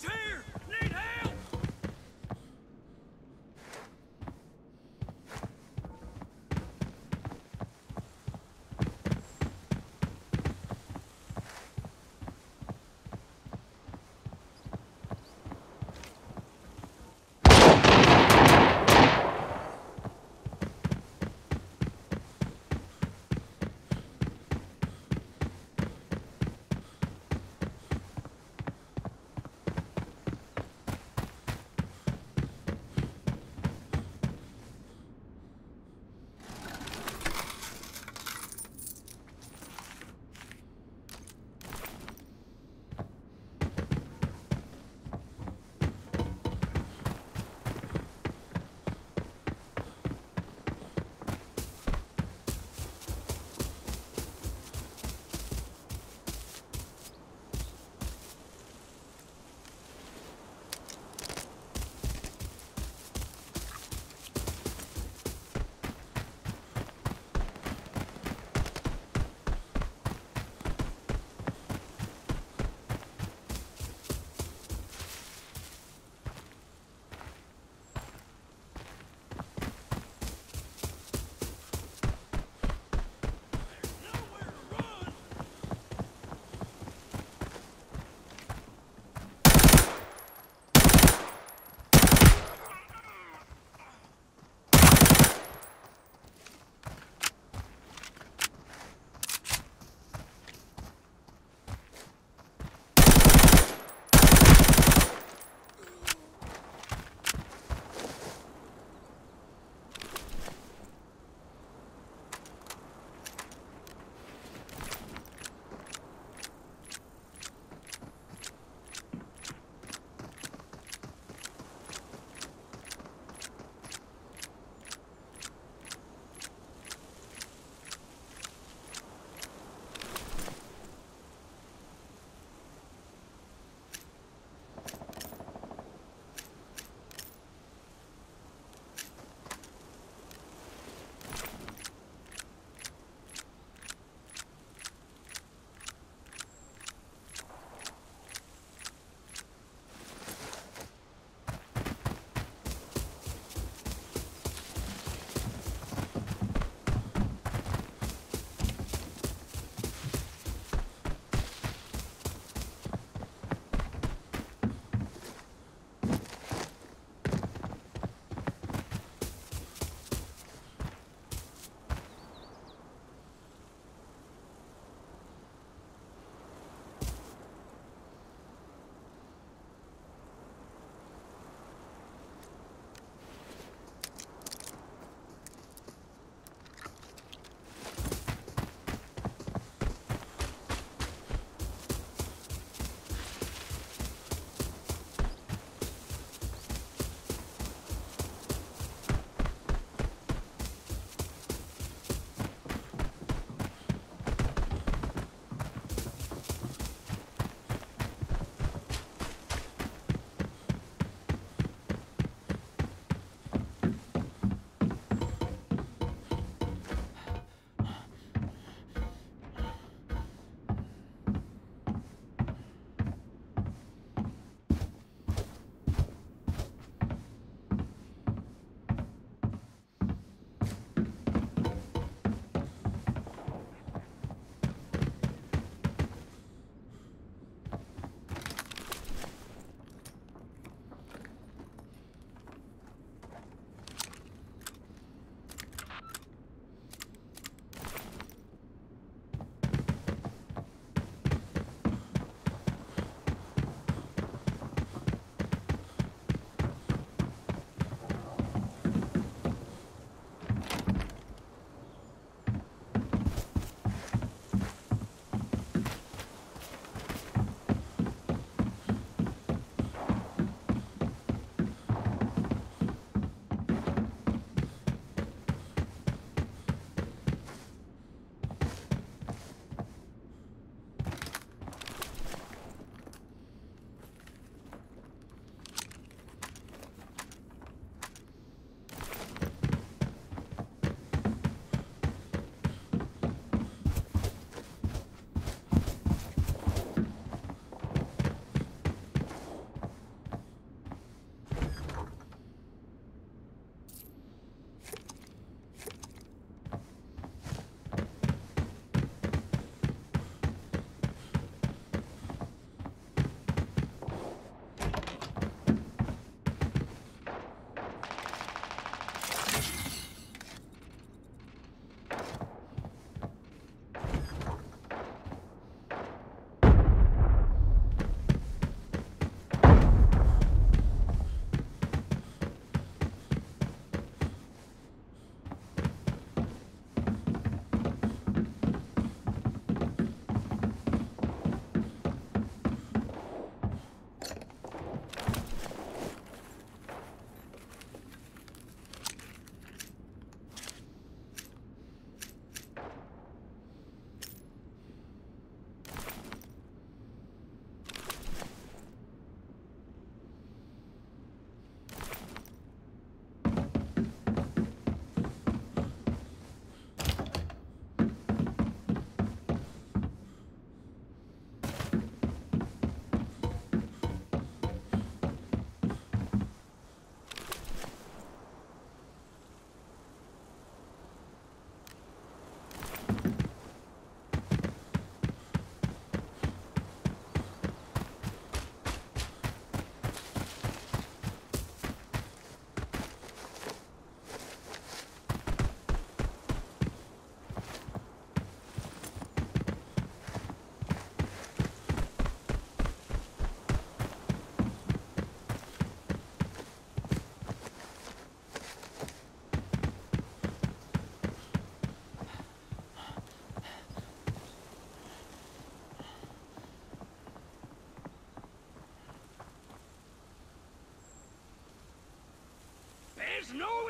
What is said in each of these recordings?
Guards here!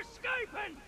Escaping!